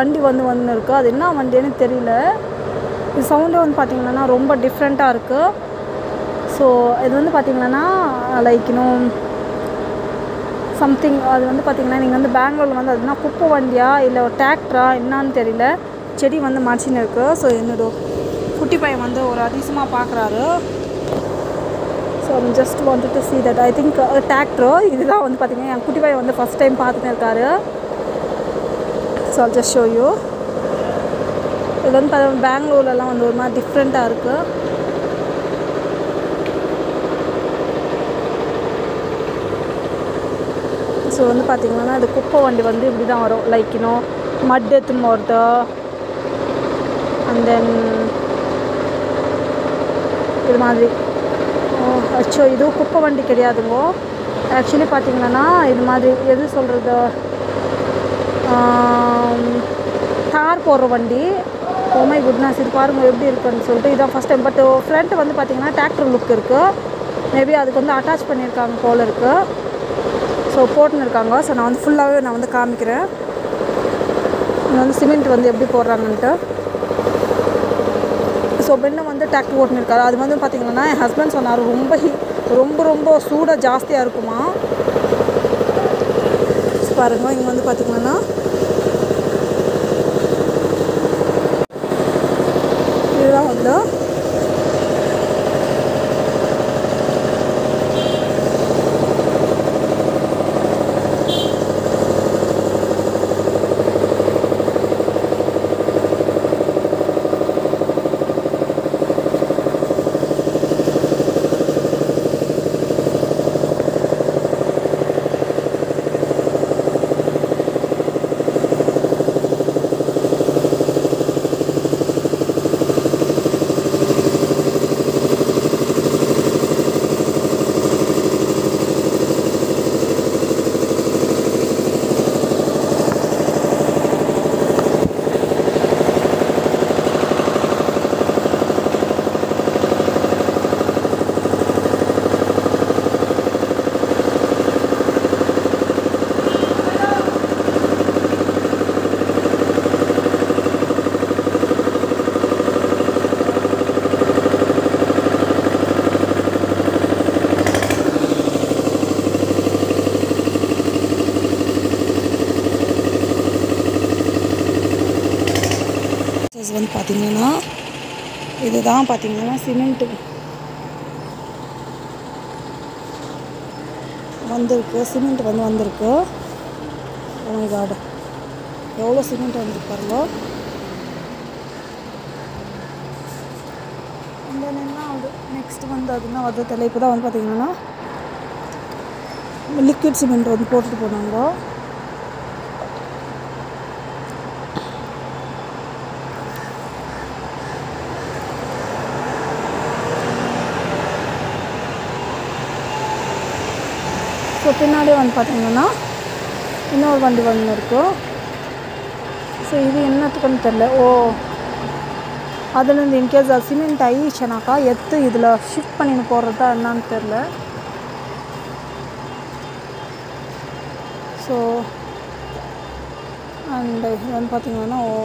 வண்டி வந்து வந்துன்னு இருக்குது அது என்ன வண்டின்னு தெரியல. இது சவுண்டு வந்து பார்த்திங்கன்னா ரொம்ப டிஃப்ரெண்ட்டாக இருக்குது ஸோ இது வந்து பார்த்திங்கன்னா லைக் இன்னும் சம்திங் அது வந்து பார்த்திங்கன்னா நீங்கள் வந்து பெங்களூரில் வந்து அதுனா குப்பை வண்டியா இல்லை ஒரு டிராக்டரா என்னான்னு தெரியல. செடி வந்து மடிச்சின்னு இருக்குது ஸோ என்னோட குட்டி பையன் வந்து ஒரு அதிசயமாக பார்க்குறாரு ஸோ ஜஸ்ட் வந்துட்டு சி தட் ஐ திங்க் டிராக்டரோ இதுதான் வந்து பார்த்திங்கன்னா என் குட்டி பையன் வந்து ஃபஸ்ட் டைம் பார்த்துட்டு இருக்காரு. ஸோ ஜஸ்ட் ஷோ யூ இது வந்து பார்த்தா பெங்களூர்லலாம் வந்து ஒரு மாதிரி டிஃப்ரெண்ட்டாக இருக்குது ஸோ வந்து பார்த்திங்கன்னா அது குப்பை வண்டி வந்து இப்படி தான் வரும் லைக் இன்னும் மட் எடுத்துன்னு போகிறது அண்ட் தென் இது மாதிரி. Oh, அச்சோ இதுவும் குப்பை வண்டி கிடையாதுங்கோ. ஆக்சுவலி பார்த்திங்கன்னா இது மாதிரி எது சொல்கிறது தார் போடுற வண்டி. ஓமை குட்னஸ் இது பாருங்கள் எப்படி இருக்குன்னு சொல்லிட்டு இதான் ஃபஸ்ட் டைம் பட் ஃப்ரண்ட் வந்து பார்த்திங்கன்னா டிராக்டர் லுக் இருக்குது மேபி அதுக்கு வந்து அட்டாச் பண்ணியிருக்காங்க போல் இருக்குது ஸோ போட்டுன்னு இருக்காங்க. ஸோ நான் வந்து ஃபுல்லாகவே நான் வந்து காமிக்கிறேன். இங்கே வந்து சிமெண்ட் வந்து எப்படி போடுறாங்கன்ட்டு. ஸோ பெண்ணை வந்து டிராக்டர் ஓட்டுன்னு இருக்காரு. அது வந்து பார்த்தீங்கன்னா என் ஹஸ்பண்ட் சொன்னார் ரொம்ப ஹீ ரொம்ப ரொம்ப சூடாக ஜாஸ்தியாக இருக்குமா பாருங்க. இங்கே வந்து பார்த்தீங்கன்னா இதுதான் வந்து இது வந்து பார்த்திங்கன்னா இதுதான் பார்த்திங்கன்னா சிமெண்ட்டு. வந்திருக்கு. சிமெண்ட் வந்து வந்திருக்கு. ஓமை காடு எவ்வளோ சிமெண்ட் வந்திருக்கு பாருங்க. இந்த என்ன அது நெக்ஸ்ட் வந்து அதுனா அது தலைப்பு தான் வந்து பார்த்திங்கன்னா லிக்விட் சிமெண்ட் வந்து போட்டுட்டு போனாங்க. ஸோ பின்னாடி வந்து பார்த்தீங்கன்னா இன்னொரு வண்டி ஒன்று இருக்கும் ஸோ இது என்னத்துக்குன்னு தெரில ஓ அதுலேருந்து இன்கேஸ் அது சிமெண்ட் ஆயிடுச்சுனாக்கா எத்து இதில் ஷிஃப்ட் பண்ணின்னு போடுறதா என்னன்னு தெரில ஸோ அண்ட் வந்து பார்த்திங்கன்னா ஓ